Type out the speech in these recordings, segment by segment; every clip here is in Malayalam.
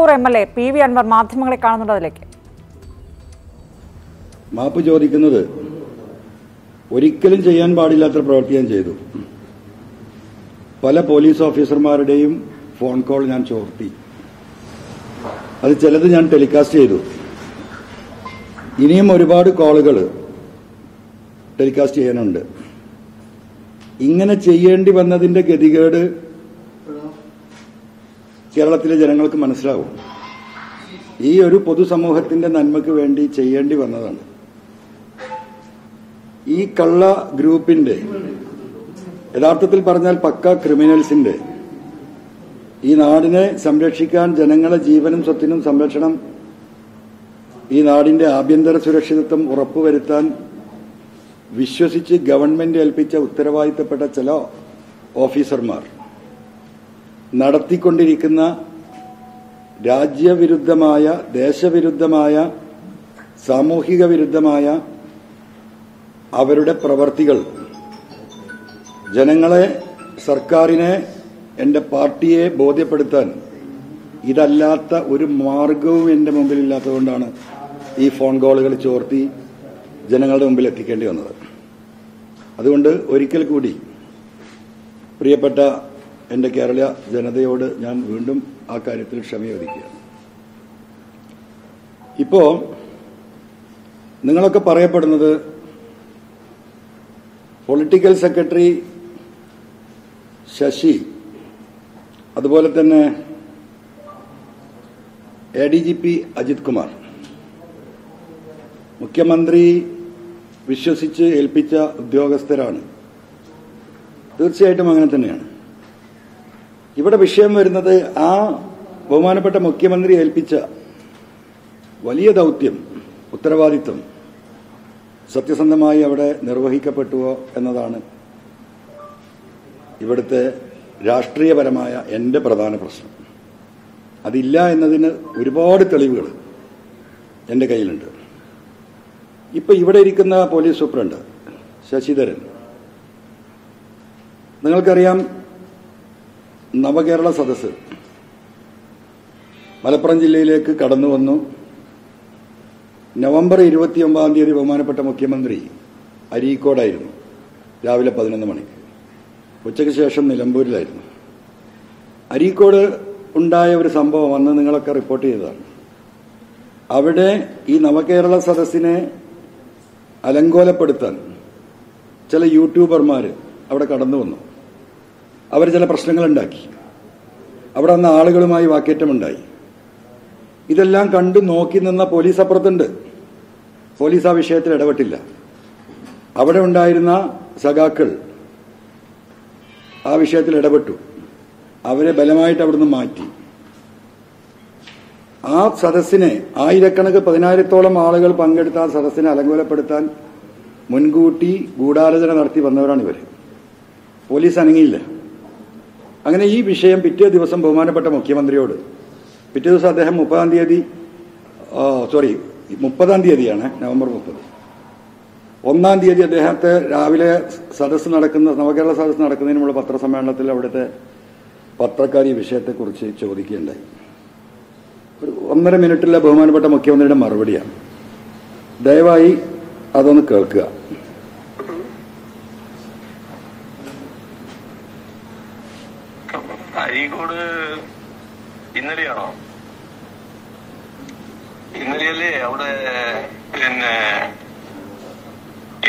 Nilambur M L A P V Anvar മാധ്യമങ്ങളെ കാണുന്നുണ്ട് അതിലേക്ക്. മാപ്പ് ചോദിക്കുന്നത് ഒരിക്കലും ചെയ്യാൻ പാടില്ലാത്ത പ്രവൃത്തി ഞാൻ ചെയ്തു. പല പോലീസ് ഓഫീസർമാരുടെയും ഫോൺ കോൾ ഞാൻ ചോർത്തി. അത് ചിലത് ഞാൻ ടെലികാസ്റ്റ് ചെയ്തു. ഇനിയും ഒരുപാട് കോളുകൾ ടെലികാസ്റ്റ് ചെയ്യാനുണ്ട്. ഇങ്ങനെ ചെയ്യേണ്ടി വന്നതിന്റെ ഗതികേട് കേരളത്തിലെ ജനങ്ങൾക്ക് മനസ്സിലാവും. ഈ ഒരു പൊതുസമൂഹത്തിന്റെ നന്മയ്ക്ക് വേണ്ടി ചെയ്യേണ്ടി വന്നതാണ്. ഈ കള്ള ഗ്രൂപ്പിന്റെ യഥാർത്ഥത്തിൽ പറഞ്ഞാൽ പക്ക ക്രിമിനൽസിന്റെ ഈ നാടിനെ സംരക്ഷിക്കാൻ ജനങ്ങളെ ജീവനും സ്വത്തിനും സംരക്ഷണം ഈ നാടിന്റെ ആഭ്യന്തര സുരക്ഷിതത്വം ഉറപ്പുവരുത്താൻ വിശ്വസിച്ച് ഗവൺമെന്റ് ഏൽപ്പിച്ച ഉത്തരവാദിത്തപ്പെട്ട ചില ഓഫീസർമാർ. നടത്തിക്കൊണ്ടിരിക്കുന്ന രാജ്യവിരുദ്ധമായ ദേശവിരുദ്ധമായ സാമൂഹിക വിരുദ്ധമായ അവരുടെ പ്രവർത്തികൾ. ജനങ്ങളെ സർക്കാരിനെ എന്റെ പാർട്ടിയെ ബോധ്യപ്പെടുത്താൻ ഇതല്ലാത്ത ഒരു മാർഗവും എന്റെ മുമ്പിലില്ലാത്തതുകൊണ്ടാണ് ഈ ഫോൺ കോളുകൾ ചോർത്തി ജനങ്ങളുടെ മുമ്പിൽ എത്തിക്കേണ്ടി വന്നത്. അതുകൊണ്ട് ഒരിക്കൽ കൂടി പ്രിയപ്പെട്ട എന്റെ കേരള ജനതയോട് ഞാൻ വീണ്ടും ആ കാര്യത്തിൽ ക്ഷമയോദിക്കുകയാണ് ഇപ്പോ നിങ്ങളൊക്കെ പറയപ്പെടുന്നത് പൊളിറ്റിക്കൽ സെക്രട്ടറി ശശി അതുപോലെ തന്നെ A D G P Ajith Kumar മുഖ്യമന്ത്രി വിശ്വസിച്ച് ഏൽപ്പിച്ച ഉദ്യോഗസ്ഥരാണ്. തീർച്ചയായിട്ടും അങ്ങനെ തന്നെയാണ്. ഇവിടെ വിഷയം വരുന്നത് ആ ബഹുമാനപ്പെട്ട മുഖ്യമന്ത്രി ഏൽപ്പിച്ച വലിയ ദൗത്യം ഉത്തരവാദിത്വം സത്യസന്ധമായി അവിടെ നിർവഹിക്കപ്പെട്ടുവോ എന്നതാണ് ഇവിടുത്തെ രാഷ്ട്രീയപരമായ എന്റെ പ്രധാന പ്രശ്നം. അതില്ല എന്നതിന് ഒരുപാട് തെളിവുകൾ എന്റെ കയ്യിലുണ്ട്. ഇപ്പൊ ഇവിടെ ഇരിക്കുന്ന പോലീസ് സൂപ്രണ്ട് ശശിധരൻ. നിങ്ങൾക്കറിയാം നവകേരള സദസ് മലപ്പുറം ജില്ലയിലേക്ക് കടന്നു വന്നു. നവംബർ ഇരുപത്തിയൊമ്പതാം തീയതി ബഹുമാനപ്പെട്ട മുഖ്യമന്ത്രി അരീക്കോടായിരുന്നു. രാവിലെ പതിനൊന്ന് മണിക്ക്. ഉച്ചയ്ക്ക് ശേഷം നിലമ്പൂരിലായിരുന്നു. അരീക്കോട് ഉണ്ടായ ഒരു സംഭവം അന്ന് നിങ്ങളൊക്കെ റിപ്പോർട്ട് ചെയ്തതാണ്. അവിടെ ഈ നവകേരള സദസ്സിനെ അലങ്കോലപ്പെടുത്താൻ ചില യൂട്യൂബർമാർ അവിടെ കടന്നു വന്നു. അവർ ചില പ്രശ്നങ്ങളുണ്ടാക്കി. അവിടെ വന്ന ആളുകളുമായി വാക്കേറ്റമുണ്ടായി. ഇതെല്ലാം കണ്ടു നോക്കി നിന്ന പോലീസ് അപ്പുറത്തുണ്ട് പോലീസ് ആ വിഷയത്തിൽ ഇടപെട്ടില്ല. അവിടെ ഉണ്ടായിരുന്ന സഖാക്കൾ ആ വിഷയത്തിൽ ഇടപെട്ടു. അവരെ ബലമായിട്ട് അവിടുന്ന് മാറ്റി. ആ സദസ്സിനെ ആയിരക്കണക്ക് പതിനായിരത്തോളം ആളുകൾ പങ്കെടുത്ത ആ സദസ്സിനെ അലങ്കോലപ്പെടുത്താൻ മുൻകൂട്ടി ഗൂഢാലോചന നടത്തി വന്നവരാണ് ഇവർ പോലീസ് അനങ്ങിയില്ല. അങ്ങനെ ഈ വിഷയം പിറ്റേ ദിവസം ബഹുമാനപ്പെട്ട മുഖ്യമന്ത്രിയോട് പിറ്റേ ദിവസം അദ്ദേഹം മുപ്പതാം തീയതി സോറി മുപ്പതാം തീയതിയാണ് നവംബർ മുപ്പത്. ഒന്നാം തീയതി അദ്ദേഹത്തെ രാവിലെ സദസ്സ് നടക്കുന്ന നവകേരള സദസ്സ് നടക്കുന്നതിനുമുള്ള പത്രസമ്മേളനത്തിൽ അവിടുത്തെ പത്രക്കാർ ഈ വിഷയത്തെക്കുറിച്ച് ചോദിക്കുകയുണ്ടായി. ഒരു ഒന്നര മിനിറ്റിലെ ബഹുമാനപ്പെട്ട മുഖ്യമന്ത്രിയുടെ മറുപടിയാണ്. ദയവായി അതൊന്ന് കേൾക്കുക അരീക്കോട് ഇന്നലെയാണോ? ഇന്നലെയല്ലേ അവിടെ പിന്നെ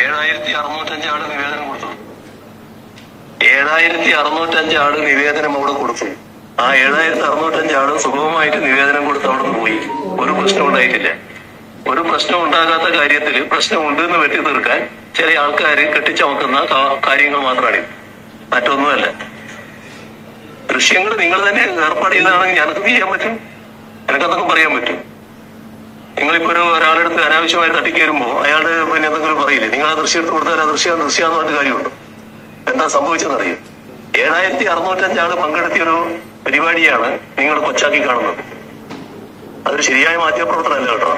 ഏഴായിരത്തി അറുന്നൂറ്റഞ്ച് ആൾ നിവേദനം കൊടുത്തു. ഏഴായിരത്തി അറുന്നൂറ്റഞ്ച് ആൾ നിവേദനം അവിടെ കൊടുത്തു. ആ ഏഴായിരത്തി അറുന്നൂറ്റഞ്ച് ആൾ സുഗമമായിട്ട് നിവേദനം കൊടുത്ത് അവിടെ നിന്ന് പോയി. ഒരു പ്രശ്നം ഉണ്ടായിട്ടില്ല. ഒരു പ്രശ്നം ഉണ്ടാകാത്ത കാര്യത്തിൽ പ്രശ്നമുണ്ട് എന്ന് വെട്ടി തീർക്കാൻ ചില ആൾക്കാർ കെട്ടിച്ചമക്കുന്ന കാര്യങ്ങൾ മാത്രമാണ്. മറ്റൊന്നുമല്ല. ദൃശ്യങ്ങൾ നിങ്ങൾ തന്നെ ഏർപ്പാട് ചെയ്തതാണെങ്കിൽ ഞങ്ങൾക്ക് ചെയ്യാൻ പറ്റും. എനിക്കതൊക്കെ പറയാൻ പറ്റും. നിങ്ങളിപ്പോ ഒരു ഒരാളെടുത്ത് അനാവശ്യമായി തട്ടിക്കയറുമ്പോ അയാളുടെ പിന്നെ എന്തെങ്കിലും പറയില്ലേ? നിങ്ങൾ ആ ദൃശ്യം എടുത്ത് കൊടുത്താൽ ആ ദൃശ്യം ദൃശ്യാന്ന് പറഞ്ഞ കാര്യമുണ്ട്? എന്താ സംഭവിച്ചെന്നറിയും? ഏഴായിരത്തി അറുന്നൂറ്റഞ്ചാൾ പങ്കെടുത്തിയൊരു പരിപാടിയാണ് നിങ്ങൾ കൊച്ചാക്കി കാണുന്നത്. അതൊരു ശരിയായ മാധ്യമപ്രവർത്തനം അല്ല കേട്ടോ.